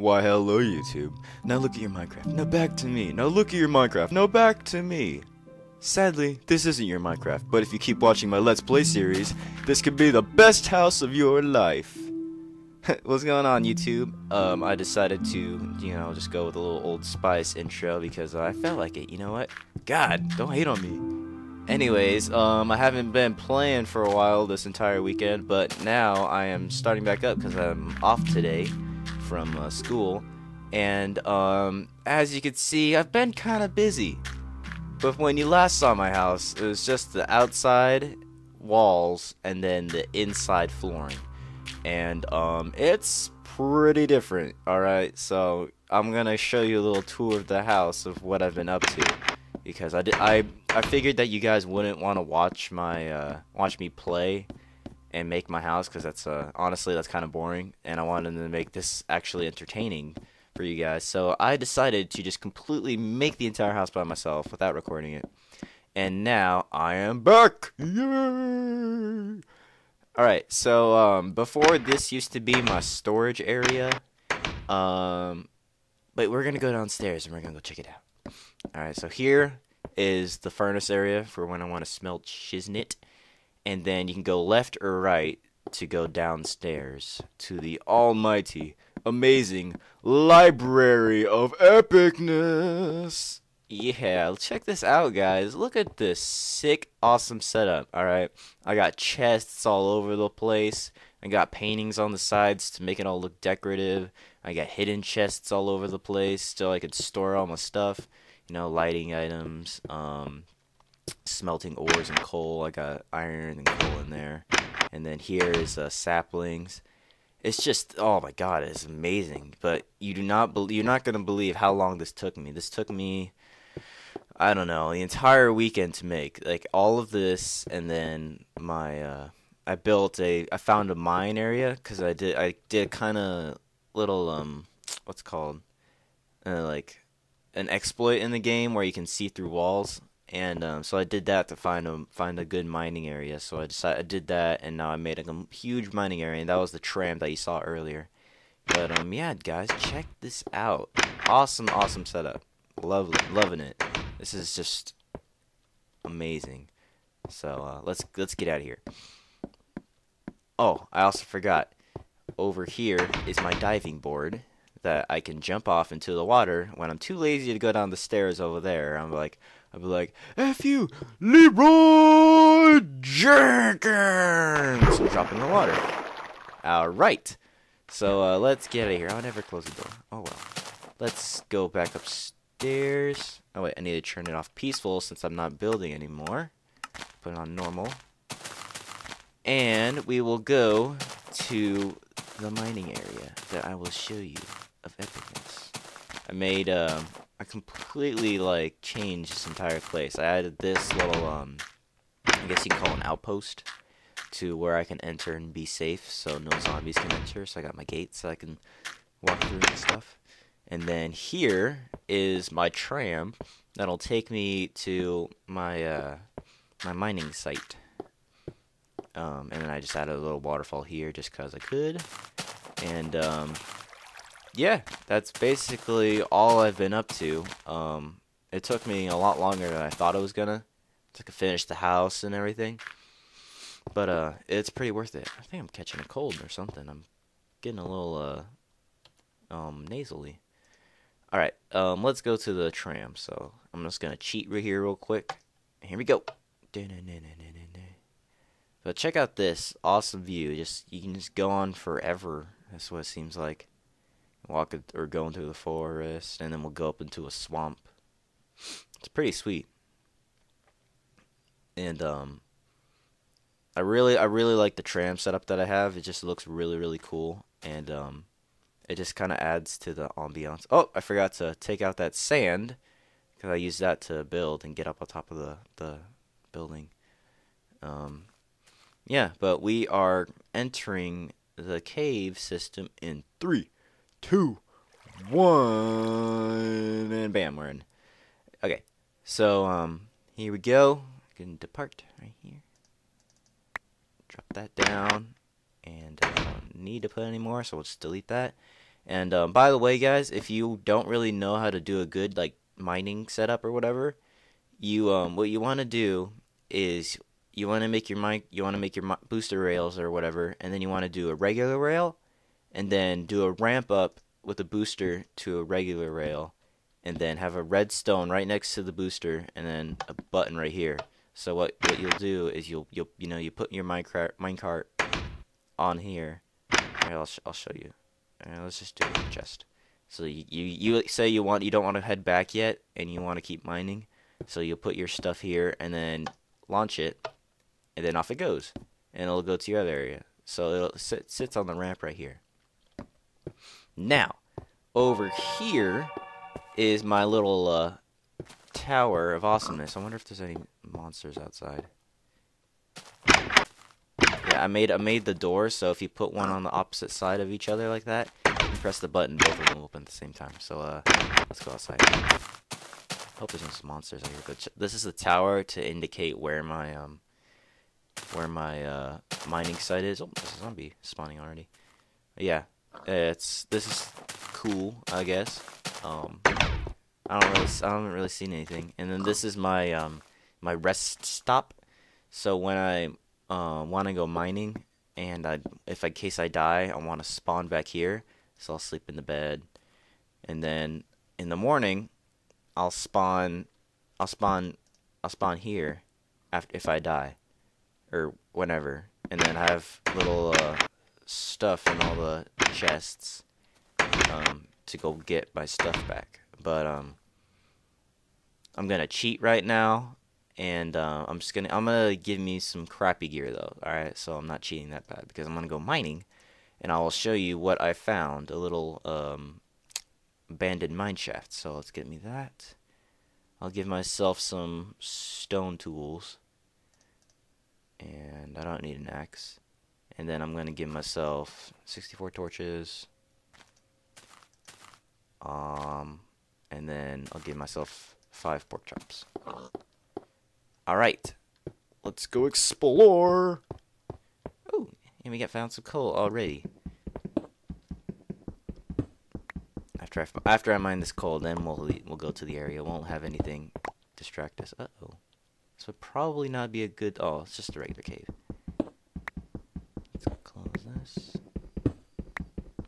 Why, hello, YouTube. Now look at your Minecraft. Now back to me. Now look at your Minecraft. Now back to me. Sadly, this isn't your Minecraft, but if you keep watching my Let's Play series, this could be the best house of your life. What's going on, YouTube? Um, I decided to, you know, just go with a little Old Spice intro because I felt like it. You know what? God, don't hate on me. Anyways, um, I haven't been playing for a while this entire weekend, but now I am starting back up because I'm off today from uh, school. And um, as you can see, I've been kind of busy. But when you last saw my house, it was just the outside walls and then the inside flooring. And um, it's pretty different, alright? So I'm gonna show you a little tour of the house of what I've been up to. Because I, did, I, I figured that you guys wouldn't want to watch my uh, watch me play and make my house because that's uh, honestly that's kind of boring and I wanted to make this actually entertaining for you guys. So I decided to just completely make the entire house by myself without recording it. And now I am back. Yay! All right. So um, before this used to be my storage area. Um, but we're gonna go downstairs and we're gonna go check it out. All right. So here is the furnace area for when I want to smelt shiznit and then you can go left or right to go downstairs to the almighty, amazing library of epicness. Yeah, check this out, guys. Look at this sick, awesome setup. All right, I got chests all over the place. I got paintings on the sides to make it all look decorative. I got hidden chests all over the place, so I could store all my stuff. You know, lighting items, um, smelting ores and coal. I got iron and coal in there. And then here is uh, saplings. It's just oh my god, it's amazing. But you do not believe you're not gonna believe how long this took me. This took me I don't know, the entire weekend to make. Like all of this and then my uh I built a I found a mine area cuz I did I did kind of little um what's called uh, like an exploit in the game where you can see through walls and um, so I did that to find a find a good mining area. So I decided I did that, and now I made a huge mining area, and that was the tram that you saw earlier. But um, yeah, guys, check this out. Awesome, awesome setup. Lovely, loving it. This is just amazing. So uh, let's let's get out of here. Oh, I also forgot. Over here is my diving board that I can jump off into the water when I'm too lazy to go down the stairs over there. I'm like, I'd be like, F you, Leroy Jenkins! And drop in the water. Alright. So, uh, let's get out of here. I'll never close the door. Oh, well. Let's go back upstairs. Oh, wait. I need to turn it off peaceful since I'm not building anymore. Put it on normal. And we will go to the mining area that I will show you of epicness. I made, um, I completely like changed this entire place. I added this little um I guess you can call an outpost to where I can enter and be safe so no zombies can enter. So I got my gates so I can walk through and stuff. And then here is my tram that'll take me to my uh my mining site. Um, and then I just added a little waterfall here just cause I could. And um yeah, that's basically all I've been up to. Um, it took me a lot longer than I thought it was gonna to finish the house and everything. But uh, it's pretty worth it. I think I'm catching a cold or something. I'm getting a little uh, um, nasally. All right, um, let's go to the tram. So I'm just gonna cheat right here real quick. Here we go. But check out this awesome view. Just you can just go on forever. That's what it seems like walk or go into the forest, and then we'll go up into a swamp. It's pretty sweet. And um, I really, I really like the tram setup that I have. It just looks really, really cool, and um, it just kind of adds to the ambiance. Oh, I forgot to take out that sand because I used that to build and get up on top of the the building. Um, yeah, but we are entering the cave system in three, two, one, and bam, we're in. Okay, so um, here we go. I can depart right here. Drop that down, and I don't need to put any more, so we'll just delete that. And um, by the way, guys, if you don't really know how to do a good like mining setup or whatever, you um what you want to do is you want to make your mic you want to make your booster rails or whatever, and then you want to do a regular rail, and then do a ramp up with a booster to a regular rail, and then have a redstone right next to the booster, and then a button right here. So what what you'll do is you'll you'll you know you put your minecart minecart on here. Right, I'll sh I'll show you. Right, let's just do in chest. So you, you you say you want you don't want to head back yet, and you want to keep mining. So you'll put your stuff here, and then launch it, and then off it goes, and it'll go to your other area. So it sit, sits on the ramp right here. Now, over here is my little uh, tower of awesomeness. I wonder if there's any monsters outside. Yeah, I made I made the door so if you put one on the opposite side of each other like that, you press the button, both of them will open at the same time. So uh, let's go outside. Hope there's some monsters out here. But this is the tower to indicate where my um where my uh mining site is. Oh, there's a zombie spawning already. Yeah, it's this is cool, I guess. Um, I don't really I haven't really seen anything. And then this is my um my rest stop. So when I uh, want to go mining, and I, if in case I die, I want to spawn back here, so I'll sleep in the bed, and then in the morning, I'll spawn, I'll spawn, I'll spawn here, after if I die, or whenever, and then I have little uh, stuff in all the chests, um, to go get my stuff back, but um, I'm gonna cheat right now and uh, I'm just gonna I'm gonna give me some crappy gear though. All right, so I'm not cheating that bad because I'm gonna go mining, and I will show you what I found. A little um, abandoned mine shaft. So let's get me that. I'll give myself some stone tools, and I don't need an axe. And then I'm gonna give myself 64 torches. Um, and then I'll give myself five pork chops. Alright. Let's go explore. Oh, and we got found some coal already. After I, after I mine this coal, then we'll we'll go to the area. Won't have anything distract us. Uh-oh. This would probably not be a good... Oh, it's just a regular cave. Let's close this.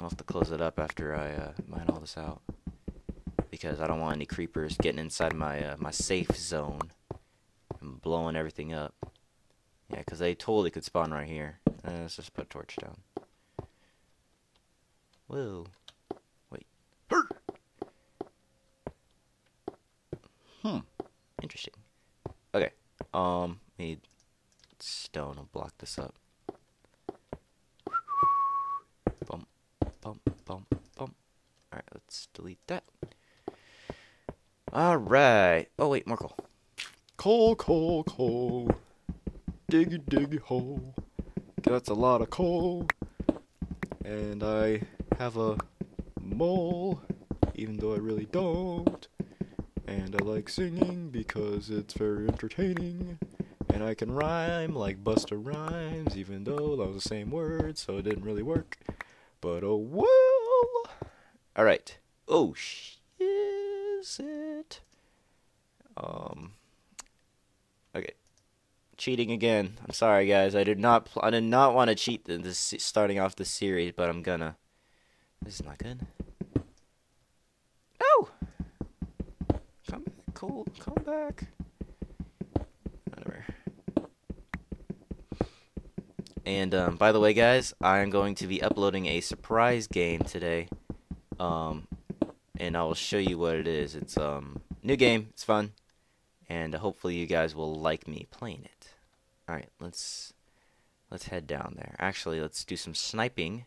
I'll have to close it up after I uh, mine all this out. Because I don't want any creepers getting inside my uh, my safe zone and blowing everything up. Yeah, because they totally could spawn right here. Uh, let's just put a torch down. Whoa. Wait. Hmm. Interesting. Okay. Um, need stone to block this up. Delete that. Alright. Oh, wait, more coal. Coal, coal, coal. Diggy, diggy hole. That's a lot of coal. And I have a mole, even though I really don't. And I like singing because it's very entertaining. And I can rhyme like Busta Rhymes, even though that was the same word, so it didn't really work. But oh well. Alright. Oh, is it? Um cheating again. I'm sorry, guys. I did not. I did not want to cheat this starting off the series, but I'm gonna. This is not good. No. Come back, cool. Come back. Whatever. And um, by the way, guys, I am going to be uploading a surprise game today. Um, and I will show you what it is. It's um new game. It's fun and hopefully you guys will like me playing it. Alright, let's let's head down there. Actually, let's do some sniping